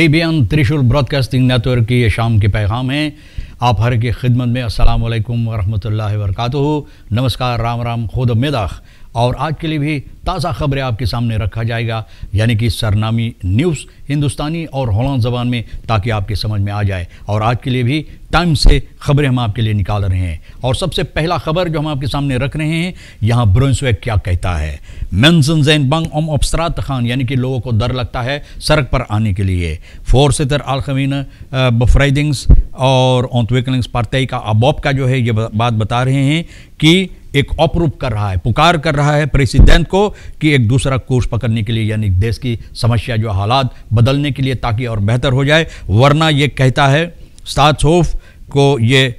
तेबियन त्रिशूल broadcasting network की ये शाम के पैगाम हैं। आप हर की खिदमत में अस्सलाम वालेकुम वरहमतुल्लाहि वरकातुहू। नमस्कार, राम राम, खुद मेदाख और आज के लिए भी ताज़ा खबरें आपके सामने रखा जाएगा। यानी कि सरनामी न्यूज़ हिंदुस्तानी और होलैंड ज़बान में, ताकि आपके समझ में आ जाए। और आज के लिए भी टाइम से खबरें हम आपके लिए निकाल रहे हैं। और सबसे पहला खबर जो हम आपके सामने रख रहे हैं, यहाँ ब्रुंसवेक क्या कहता है। मेंसन जैन बंग ओम अबसरात खान, यानी कि लोगों को डर लगता है सड़क पर आने के लिए। फोर सितर आलखमीन बफ्राइडिंग्स और ओंतविकलिंग्स पार्टी का अबॉब का जो है, ये बात बता रहे हैं कि एक अप्रूव कर रहा है, पुकार कर रहा है प्रेसिडेंट को कि एक दूसरा कोर्स पकड़ने के लिए, यानी देश की समस्या जो हालात बदलने के लिए ताकि और बेहतर हो जाए। वरना ये कहता है स्टाट्सहोफ को ये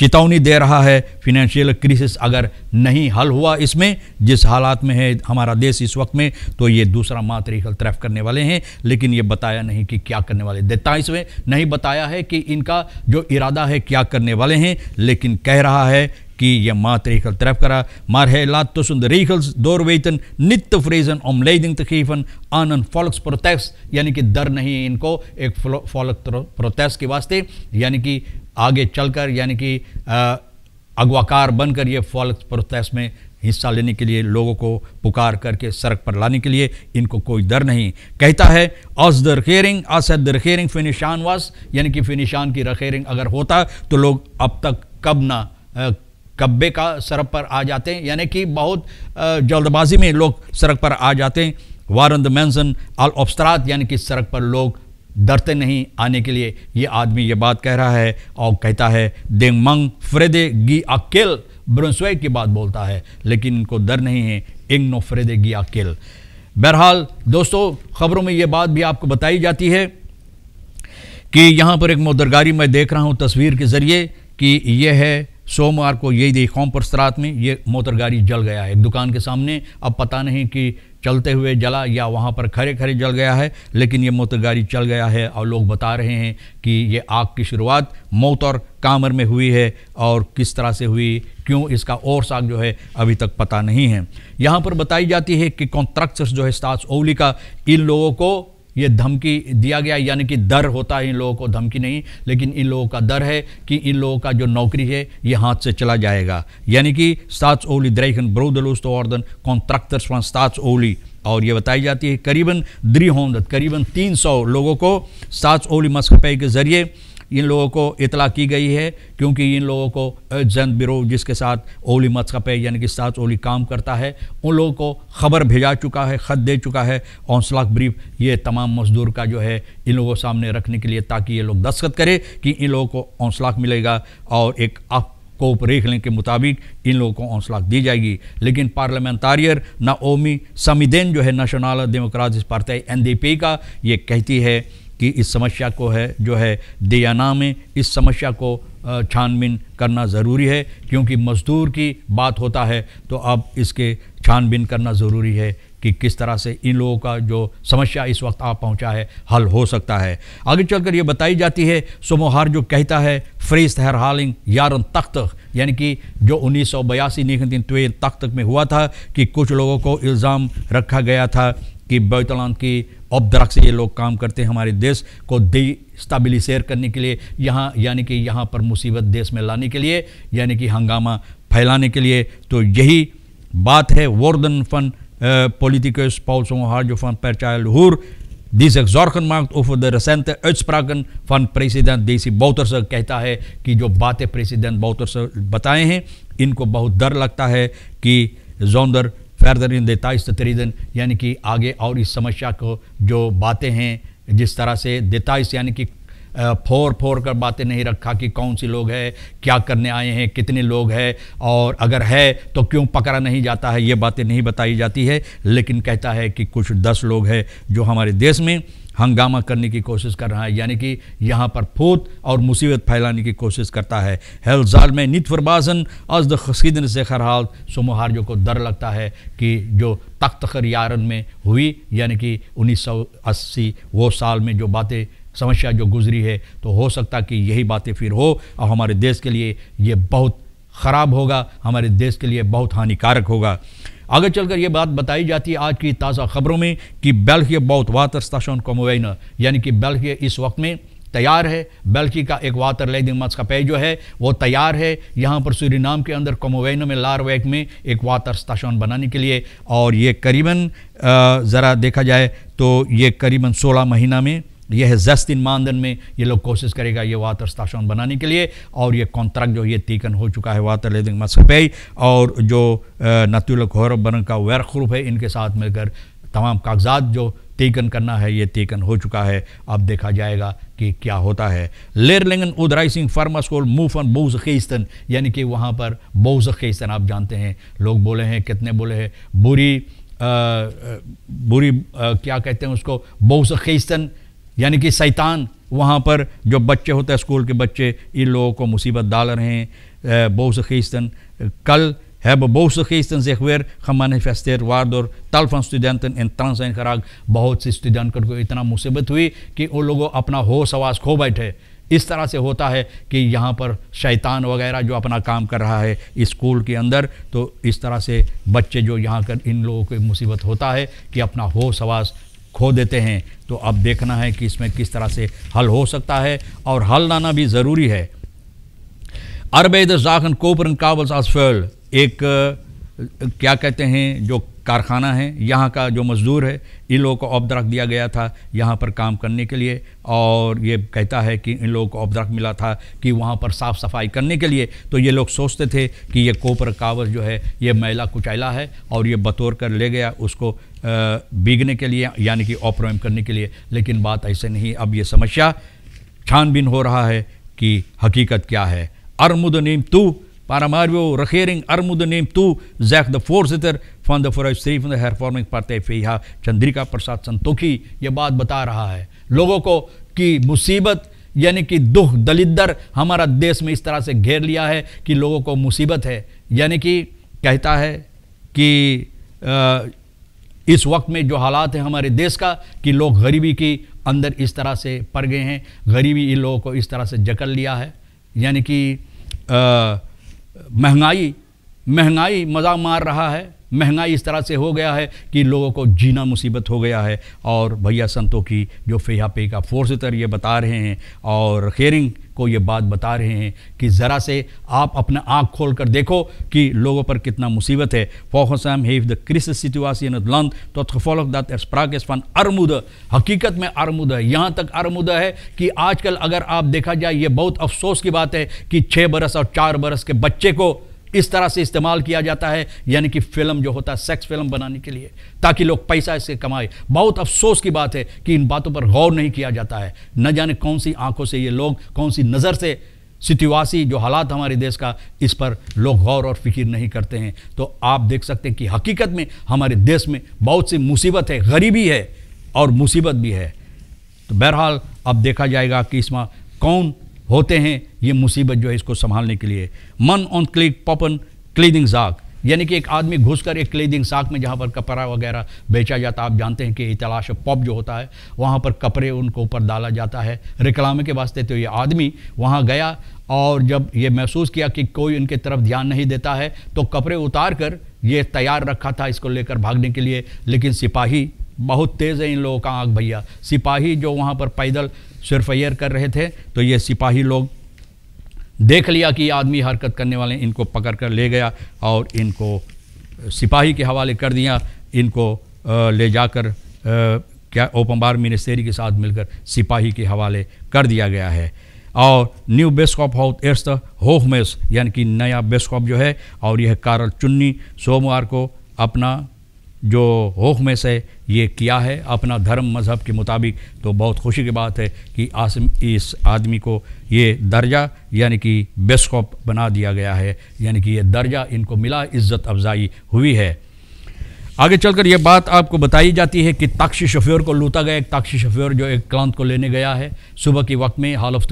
चेतावनी दे रहा है फिनेंशियल क्रिसिस अगर नहीं हल हुआ इसमें, जिस हालात में है हमारा देश इस वक्त में तो ये दूसरा मातरीखल तरफ़ करने वाले हैं। लेकिन ये बताया नहीं कि क्या करने वाले। देताइस में नहीं बताया है कि इनका जो इरादा है क्या करने वाले हैं, लेकिन कह रहा है कि यह maat regel tref kara, maar hij laat tussen de regels doorweten niet te vrezen om leiding te geven aan een volksprotest यानी कि डर नहीं इनको एक फॉलक प्रोटेस्ट के वास्ते यानी कि आगे चलकर यानी कि अगवाकार बनकर ये फॉलक प्रोटेस्ट में हिस्सा लेने के लिए लोगों को पुकार करके सड़क पर लाने के लिए इनको कोई डर नहीं कहता है अस द रखेरिंग असद द रखेरिंग फिनिशान वास यानी कि फिनिशान की रखेरिंग अगर होता तो लोग अब तक कब ना कब्बे का सड़क पर आ जाते हैं। यानी कि बहुत जल्दबाजी में लोग सड़क पर आ जाते हैं। वारंद मैंसन अल ऑब्स्त्रात यानी कि सड़क पर लोग डरते नहीं आने के लिए। ये आदमी ये बात कह रहा है और कहता है, देंग मंग फ्रेदे गी अकेल। ब्रंसवेक की बात बोलता है, लेकिन इनको डर नहीं है। इंग नो फ्रेदे गी अकेल। बहरहाल, दोस्तों, खबरों में ये बात भी आपको बताई जाती है कि यहाँ पर एक मोदरगारी मैं देख रहा हूँ तस्वीर के ज़रिए कि यह है सोमवार को यही देखा परसरात में ये मोटर गाड़ी जल गया है। एक दुकान के सामने, अब पता नहीं कि चलते हुए जला या वहाँ पर खड़े खड़े जल गया है, लेकिन ये मोटर गाड़ी चल गया है और लोग बता रहे हैं कि ये आग की शुरुआत मौत और कामर में हुई है और किस तरह से हुई, क्यों इसका और साग जो है अभी तक पता नहीं है। यहाँ पर बताई जाती है कि कॉन्ट्रैक्टर्स जो है स्टास ओली का, इन लोगों को ये धमकी दिया गया, यानी कि डर होता है इन लोगों को धमकी नहीं, लेकिन इन लोगों का दर है कि इन लोगों का जो नौकरी है, ये हाथ से चला जाएगा। यानी कि सात ओली ब्रोदलोस्ट ऑर्दन कॉन्ट्रैक्टर्स फ्रॉम स्टाच ओली। और ये बताई जाती है, करीबन द्री करीबन 300 लोगों को सात ओली मस्कपे के ज़रिए इन लोगों को इतला की गई है, क्योंकि इन लोगों को जन बिरो जिसके साथ ओली मस्कपे यानी कि साथ ओली काम करता है, उन लोगों को ख़बर भेजा चुका है, ख़त दे चुका है औसलाक ब्रीफ ये तमाम मजदूर का जो है, इन लोगों सामने रखने के लिए ताकि ये लोग दस्तखत करें कि इन लोगों को औसलाक मिलेगा और एक आप कोप रेखने के मुताबिक इन लोगों को हौसला दी जाएगी। लेकिन पार्लियामेंटारियर नाओमी समिदेन जो है नेशनल डेमोक्रेटिक पार्टी एनडीपी का, ये कहती है कि इस समस्या को है, जो है दियाना में, इस समस्या को छानबीन करना ज़रूरी है। क्योंकि मज़दूर की बात होता है तो अब इसके छानबीन करना ज़रूरी है कि किस तरह से इन लोगों का जो समस्या इस वक्त आ पहुँचा है, हल हो सकता है। आगे चलकर ये बताई जाती है सोमोहार जो कहता है, फ्रीज हर हालिंग यारन तख्त, यानी कि जो उन्नीस सौ बयासी निखन तख्त में हुआ था कि कुछ लोगों को इल्ज़ाम रखा गया था। कि बैतलान की ऑफ़ से ये लोग काम करते हैं हमारे देश को डी स्टाबिलिसेर करने के लिए, यहाँ, यानी कि यहाँ पर मुसीबत देश में लाने के लिए, यानी कि हंगामा फैलाने के लिए। तो यही बात है। वर्दन फन politicus Paul Songeharjo van Perchail Hoer Deze zorgen maakt over de recente uitspraken van president Desi Bouterse कहता है कि जो बातें प्रेसिडेंट बौतरसे बताए हैं, इनको बहुत डर लगता है कि जोंदर फर्दर इन देताइस तरीदन यानी कि आगे और इस समस्या को जो बातें हैं, जिस तरह से देताइस यानी कि फोर फोर कर बातें नहीं रखा कि कौन सी लोग हैं, क्या करने आए हैं, कितने लोग हैं, और अगर है तो क्यों पकड़ा नहीं जाता है, ये बातें नहीं बताई जाती है, लेकिन कहता है कि कुछ दस लोग हैं जो हमारे देश में हंगामा करने की कोशिश कर रहा है, यानी कि यहाँ पर फूत और मुसीबत फैलाने की कोशिश करता है। हेलजाल में नित फरबाजन अज द खसीदन से खरहाल। सुमहार को डर लगता है कि जो तख्त खर यारन में हुई, यानी कि 1980 वो साल में जो बातें, समस्या जो गुजरी है तो हो सकता कि यही बातें फिर हो, और हमारे देश के लिए ये बहुत ख़राब होगा, हमारे देश के लिए बहुत हानिकारक होगा। आगे चलकर यह बात बताई जाती है आज की ताज़ा खबरों में कि बेल्जिय बहुत वातर स्टेशन कोमोवेना, यानी कि बेल्जिय इस वक्त में तैयार है। बेल्की का एक वातर लेदिंग मस्कपे जो है, वो तैयार है। यहाँ पर सूरीनाम के अंदर कोमोवेनो में लारवेक में एक वातर स्टेशन बनाने के लिए, और ये करीबन ज़रा देखा जाए तो ये करीबन 16 महीना में यह है जस्तिन मानदन में ये लोग कोशिश करेगा ये वाटर स्टेशन बनाने के लिए और ये कॉन्ट्रैक्ट जो ये तीकन हो चुका है वाटर लेदिंग मस्कपे और जो नतुल घोर बन का वेरखरूफ है इनके साथ मिलकर तमाम कागजात जो तेकन करना है ये तेकन हो चुका है। अब देखा जाएगा कि क्या होता है। लेरलिंगन उदराइसिंग फार्मा स्कूल मूफन बोज खेस्तन यानी कि वहाँ पर बोज खेस्तन आप जानते हैं। लोग बोले हैं कितने बोले हैं बुरी आ, बुरी आ, क्या कहते हैं उसको? बोज खेस्तन यानी कि सैतान वहाँ पर जो बच्चे होते हैं स्कूल के बच्चे इन लोगों को मुसीबत डाल रहे हैं बोज खेस्तन कल hebben boze geesten zich weer gemanifesteerd, waardoor tal van studenten in trance zijn geraakt. बहुत से स्टूडेंट को इतना मुसीबत हुई कि उन लोगों अपना होश आवाज़ खो बैठे इस तरह से होता है कि यहाँ पर शैतान वगैरह जो अपना काम कर रहा है स्कूल के अंदर तो इस तरह से बच्चे जो यहाँ कर इन लोगों को मुसीबत होता है कि अपना होश आवाज़ खो देते हैं तो अब देखना है कि इसमें किस तरह से हल हो सकता है, और हल लाना भी ज़रूरी है। अरबेद जाखन कोपरन काबल्स आज एक, क्या कहते हैं, जो कारखाना है यहाँ का जो मज़दूर है इन लोगों को ऑबदरक दिया गया था यहाँ पर काम करने के लिए और ये कहता है कि इन लोगों को ऑबदरक मिला था कि वहाँ पर साफ़ सफ़ाई करने के लिए। तो ये लोग सोचते थे कि ये कोपर कावज जो है ये मैला कुचैला है और ये बतौर कर ले गया उसको बीगने के लिए यानी कि ऑपरेम करने के लिए। लेकिन बात ऐसे नहीं अब ये समस्या छानबीन हो रहा है कि हकीकत क्या है। अरमुद नीम तू Paramaribo regering armoede neemt toe, zegt de voorzitter van de hervormingspartij VH, Chandrika Prasad Santokhi ये बात बता रहा है। लोगों को कि मुसीबत यानी कि दुख दलिदर हमारा देश में इस तरह से घेर लिया है कि लोगों को मुसीबत है। यानी कि कहता है कि इस वक्त में जो हालात है हमारे देश का कि लोग गरीबी की अंदर इस तरह से पड़ गए हैं। गरीबी इन लोगों को इस तरह से जकड़ लिया है। यानी कि महँगाई महँगाई मज़ा मार रहा है। महँगाई इस तरह से हो गया है कि लोगों को जीना मुसीबत हो गया है। और भैया संतों की जो फेहा पे का फोर्सतर ये बता रहे हैं और खेरिंग को ये बात बता रहे हैं कि ज़रा से आप अपना आँख खोल कर देखो कि लोगों पर कितना मुसीबत है। फोहसम हेव द क्रिस सिचुएशन लंद तो फॉलोक दैट स्प्राकेस फन अरमुद, हकीकत में है। यहाँ तक अरमुद है कि आजकल अगर आप देखा जाए, ये बहुत अफसोस की बात है कि छः बरस और चार बरस के बच्चे को इस तरह से इस्तेमाल किया जाता है, यानी कि फ़िल्म जो होता है सेक्स फ़िल्म बनाने के लिए, ताकि लोग पैसा इससे कमाए। बहुत अफसोस की बात है कि इन बातों पर गौर नहीं किया जाता है। न जाने कौन सी आँखों से ये लोग, कौन सी नज़र से सितवासी जो हालात हमारे देश का, इस पर लोग गौर और फ़िक्र नहीं करते हैं। तो आप देख सकते हैं कि हकीकत में हमारे देश में बहुत सी मुसीबत है, गरीबी है और मुसीबत भी है। तो बहरहाल अब देखा जाएगा कि इसमें कौन होते हैं, ये मुसीबत जो है इसको संभालने के लिए। मन ऑन क्लिक पॉपन क्लीदिंग जाक यानी कि एक आदमी घुसकर एक क्लीदिंग साक में जहाँ पर कपड़ा वगैरह बेचा जाता है, आप जानते हैं कि तलाश पॉप जो होता है, वहाँ पर कपड़े उनको ऊपर डाला जाता है। रिकलामे के वास्ते तो ये आदमी वहाँ गया और जब ये महसूस किया कि कोई उनके तरफ़ ध्यान नहीं देता है तो कपड़े उतार कर ये तैयार रखा था इसको लेकर भागने के लिए। लेकिन सिपाही, बहुत तेज़ है इन लोगों का आँख भैया। सिपाही जो वहाँ पर पैदल सिरफैर कर रहे थे तो ये सिपाही लोग देख लिया कि आदमी हरकत करने वाले इनको पकड़ कर ले गया और इनको सिपाही के हवाले कर दिया, इनको ले जाकर क्या, ओपन बार मिनिस्ट्री के साथ मिलकर सिपाही के हवाले कर दिया गया है। और न्यू बेस्कॉप हाउस एर्स होहमेस, यानी कि नया बेस्कॉप जो है, और यह कारल चुन्नी सोमवार को अपना जो होख में से ये किया है, अपना धर्म मज़हब के मुताबिक तो बहुत खुशी की बात है कि आसम, इस आदमी को ये दर्जा, यानी कि बेस्कॉप बना दिया गया है। यानी कि ये दर्जा इनको मिला, इज़्ज़त अफजाई हुई है। आगे चलकर यह बात आपको बताई जाती है कि ताक्षी शफ्योर को लूटा गया। एक ताक्षी शफ्योर जो एक क्लांत को लेने गया है, सुबह के वक्त में हाल ऑफ़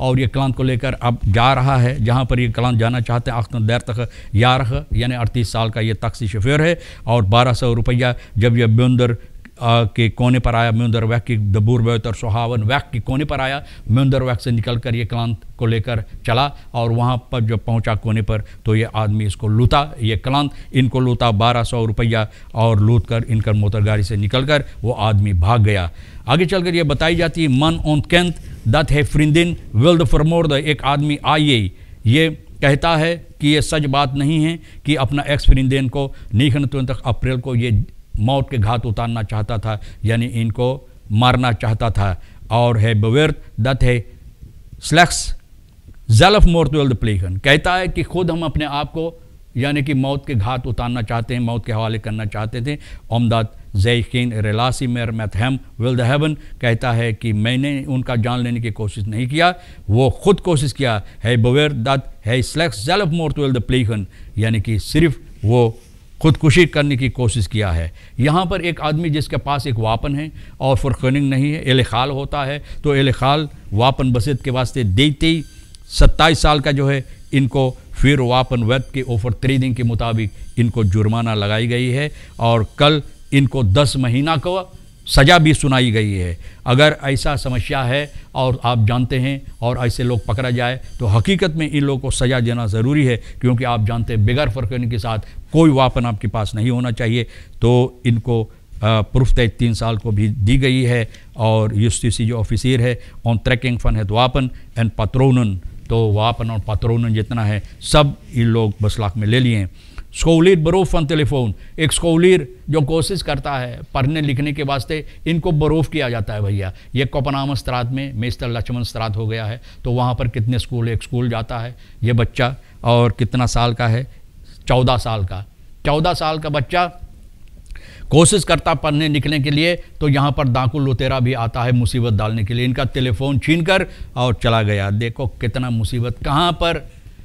और ये क्लांत को लेकर अब जा रहा है। जहाँ पर ये क्लांत जाना चाहते हैं आखन देर तक यारह, यानी अड़तीस साल का ये ताक्षी शफ्योर है, और बारह सौ रुपया जब यह बेंदर के कोने पर आया म्यूंदर वैक की दबूर बैतर सुहावन वैक के कोने पर आया म्यूंदर वैक से निकल कर ये क्लांत को लेकर चला और वहाँ पर जब पहुँचा कोने पर तो ये आदमी इसको लूता ये क्लांत, इनको लूता बारह सौ रुपया और लूट कर इनकर मोटर गाड़ी से निकल कर वो आदमी भाग गया। आगे चलकर ये बताई जाती है, मन ऑन कैंत, दत है फ्रिंदिन विल्ड द एक आदमी आइए ये कहता है कि ये सच बात नहीं है कि अपना एक्स फ्रिंदेन को, नीखन तक अप्रैल को ये मौत के घात उतारना चाहता था, यानी इनको मारना चाहता था। और है बवेर्थ दत है स्लैक्स जलफ मोर्तुल प्लेखन कहता है कि खुद हम अपने आप को, यानी कि मौत के घात उतारना चाहते हैं, मौत के हवाले करना चाहते थे। ओमदाद जैकिन रेलासी मेर मैथम विल हेवन। कहता है कि मैंने उनका जान लेने की कोशिश नहीं किया, वो खुद कोशिश किया। है बवेर दत है स्लैक्स जलफ मोर्तुल द प्लेखन यानी कि सिर्फ़ वो खुदकुशी करने की कोशिश किया है। यहाँ पर एक आदमी जिसके पास एक वापन है और फुरखनिंग नहीं है एल खाल होता है तो एल खाल वापन बसत के वास्ते देते ही सत्ताईस साल का जो है, इनको फिर वापन वैद के ओफर ट्रेडिंग के मुताबिक इनको जुर्माना लगाई गई है और कल इनको दस महीना को सज़ा भी सुनाई गई है। अगर ऐसा समस्या है और आप जानते हैं और ऐसे लोग पकड़ा जाए तो हकीकत में इन लोगों को सज़ा देना ज़रूरी है, क्योंकि आप जानते हैं, बगैर फ़र्क के साथ कोई वापन आपके पास नहीं होना चाहिए। तो इनको प्रूफ तय तीन साल को भी दी गई है और यूस्टिसी जो ऑफिसर है ऑन ट्रैकिंग फन है वापन एंड पत्रोनन तो वापन और पत्रोनन जितना है, सब इन लोग बसलाक में ले लिए हैं। स्कोलिर बरूफ फन टेलीफोन एक स्कोलिर जो कोशिश करता है पढ़ने लिखने के वास्ते, इनको बरूफ किया जाता है भैया। ये कोपनाम स्त्रात में मेस्तर लक्ष्मण स्त्रात हो गया है तो वहाँ पर कितने स्कूल, एक स्कूल जाता है, ये बच्चा और कितना साल का है चौदह साल का। चौदह साल का बच्चा कोशिश करता पढ़ने निकलने के लिए तो यहाँ पर दाकुल लुतेरा भी आता है मुसीबत डालने के लिए। इनका टेलीफोन छीन कर और चला गया। देखो कितना मुसीबत। कहाँ पर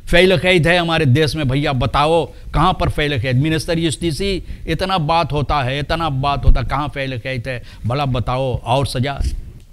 फैल कैद है हमारे देश में? भैया बताओ, कहाँ पर फैल कैद? मिनिस्टर यूस्टिसी इतना बात होता है, इतना बात होता कहाँ फैल कैद है? भला बताओ, और सजा।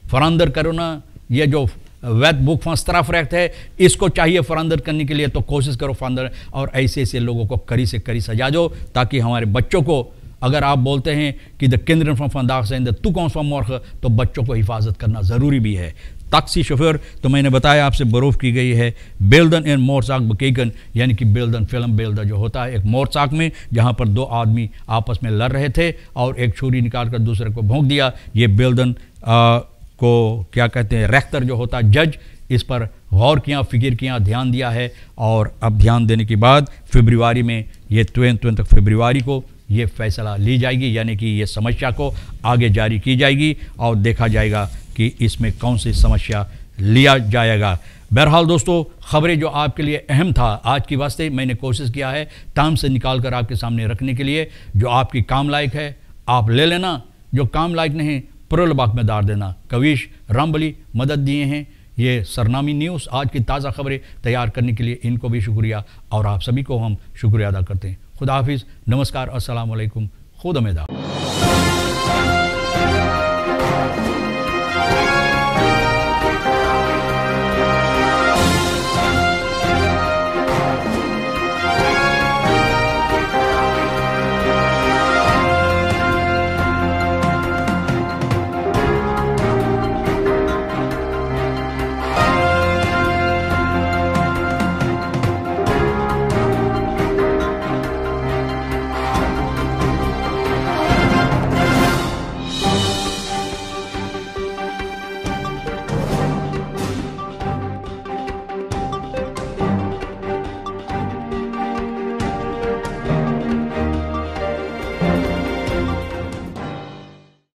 फरंदर करो ना, ये जो वैद बुक फंस तरफ़ रखते है। इसको चाहिए फरंदर करने के लिए तो कोशिश करो फरंदर और ऐसे ऐसे लोगों को करी से करी सजा दो ताकि हमारे बच्चों को अगर आप बोलते हैं कि द केंद्र फ्रॉम फंदाक से तू कौन सा मोर्ख तो बच्चों को हिफाजत करना ज़रूरी भी है। ताक्सी शोफर तो मैंने बताया आपसे बरूफ की गई है बेलदन एंड मोरसाक बकेगन यानी कि बेलदन फ़िल्म बेलदा जो होता है एक मोरसाक में जहाँ पर दो आदमी आपस में लड़ रहे थे और एक छुरी निकाल कर दूसरे को भोंक दिया। ये बेलदन आ, को क्या कहते हैं, रेख्तर जो होता है जज, इस पर गौर किया, फ़िक्र किया, ध्यान दिया है। और अब ध्यान देने के बाद फरवरी में ये ट्वेंथ ट्वेंथ फरवरी को ये फैसला ली जाएगी, यानी कि ये समस्या को आगे जारी की जाएगी और देखा जाएगा कि इसमें कौन सी समस्या लिया जाएगा। बहरहाल दोस्तों, खबरें जो आपके लिए अहम था, आज की वास्ते मैंने कोशिश किया है टाइम से निकाल कर आपके सामने रखने के लिए। जो आपकी काम लायक है, आप ले लेना, जो काम लायक नहीं बाग में दार देना। कविश, रामबली, मदद दिए हैं। ये सरनामी न्यूज़ आज की ताज़ा खबरें तैयार करने के लिए इनको भी शुक्रिया और आप सभी को हम शुक्रिया अदा करते हैं। खुदा हाफिज़, नमस्कार असलकुम खुद अमेदा